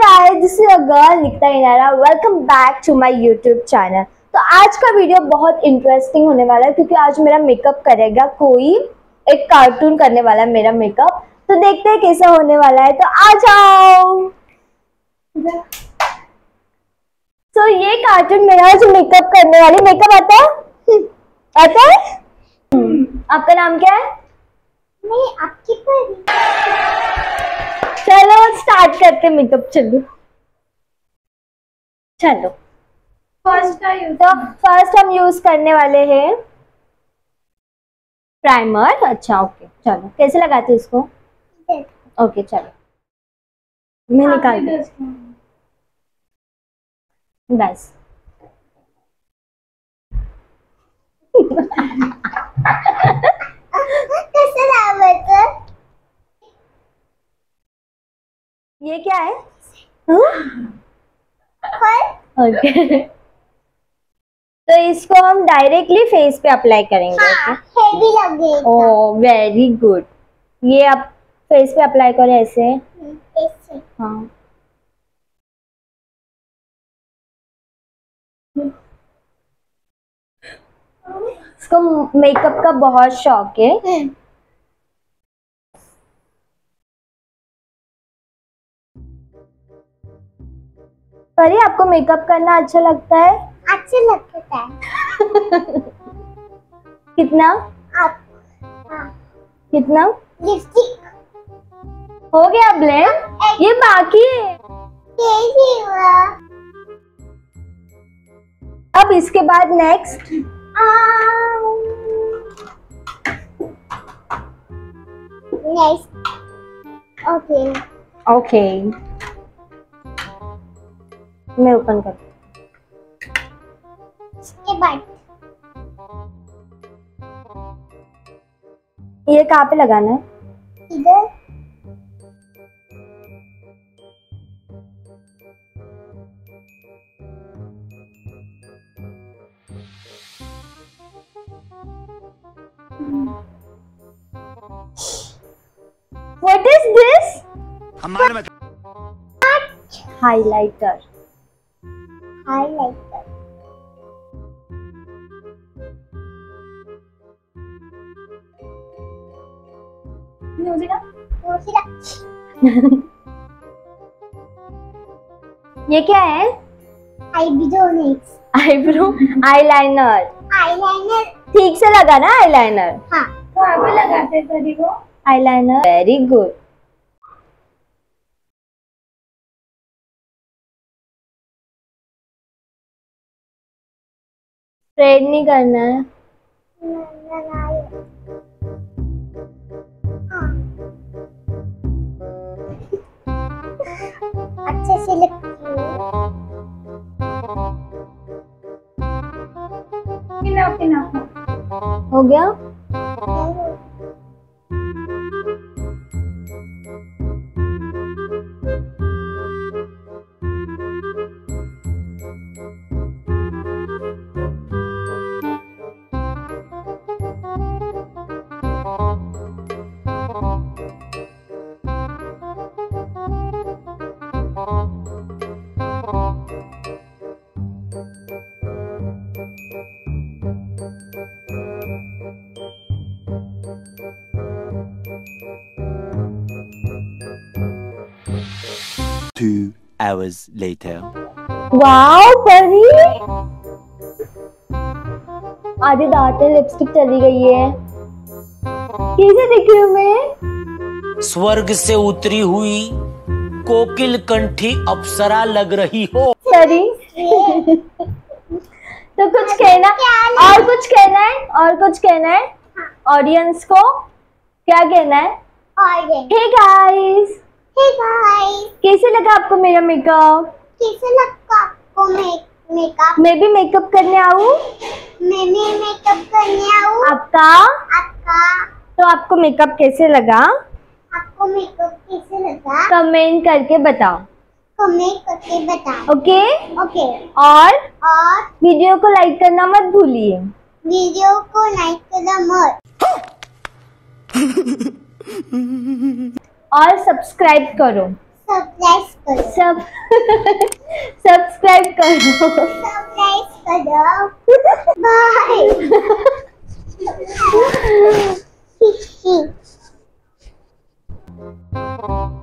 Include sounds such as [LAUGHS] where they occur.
guys, this is your girl Nikta Inara. Welcome back to my YouTube channel. तो आज का video बहुत interesting होने वाला है क्योंकि आज मेरा मेकअप करेगा कोई एक कार्टून करने वाला है मेरा मेकअप तो देखते हैं कैसा होने वाला है। तो आ जाओ। तो ये कार्टून मेरा जो मेकअप करने वाली मेकअप आता है? आता है? आपका नाम क्या है? मैं आपकी परी चलो स्टार्ट करते मेकअप चलो। चलो। फ़र्स्ट का यूज़ तो फ़र्स्ट हम यूज़ करने वाले हैं प्राइमर अच्छा ओके चलो। कैसे लगाते इसको? ओके चलो। मैं निकाल बस कैसे लावायचं ये क्या है? ओके तो इसको हम डायरेक्टली फेस पे अप्लाई करेंगे हाँ हेवी लगेगा ओ वेरी गुड ये आप फेस पे अप्लाई करें ऐसे। ऐसे। हाँ। इसको मेकअप का बहुत शौक है। परी आपको मेकअप करना अच्छा लगता है? अच्छा लगता है। [LAUGHS] कितना? आप हाँ कितना? लिपस्टिक हो गया ब्लेंड ये बाकी है। अब इसके बाद नेक्स्ट नेक्स्ट ओके ओके मैं ओपन कर इसके बाद। ये कहाँ पे लगाना है? इधर। व्हाट इज़ दिस हमारे में हाइलाइटर हाईलाइटर दूसरा [LAUGHS] ये क्या है? Eyebrow next eyebrow eyeliner eyeliner ठीक से लगा ना आईलाइनर हाँ. तो आप भी लगाते सरी को? आईलाइनर वेरी गुड स्प्रेड नहीं करना है। अच्छे से लिख। हो गया? Hours later. वाओ परी आधे दांत में लिपस्टिक चली गई है। कैसे दिख रही हूँ मैं? स्वर्ग से उतरी हुई कोकिल कंठी अप्सरा लग रही हो। सॉरी तो कुछ कहना और कुछ कहना है और कुछ कहना है। ऑडियंस को क्या कहना है? और हे गाइस कैसे लगा आपको मेरा मेकअप कैसे लगता आपको मेकअप मैं भी मेकअप करने आऊँ? मैं भी मेकअप करने आऊँ। आपका? आपका? तो आपको मेकअप कैसे लगा? आपको मेकअप कैसे लगा? कमेंट करके बताओ। कमेंट करके बताओ। ओके ओके और? और? वीडियो को लाइक करना मत भूलिए। वीडियो को लाइक करना मत। [LAUGHS] और सब्सक्राइब करो। सब्सक्राइब सब सब्सक्राइब करो। सब्सक्राइब [LAUGHS] करो। बाय [LAUGHS]